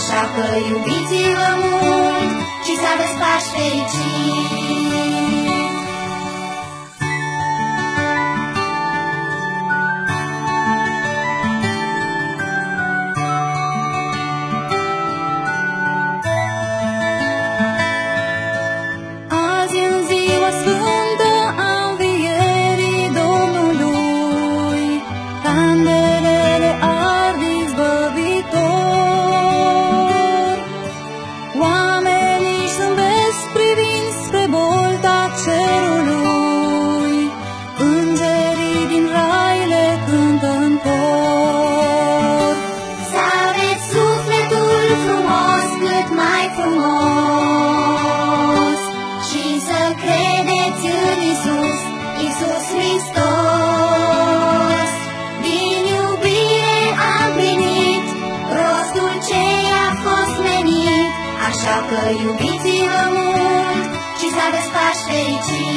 Așa că iubiți-vă mult și să aveți pași fericiți. sfântă a învierii Domnului, candelele au Că iubiții-vă mult Și s-a despași fericit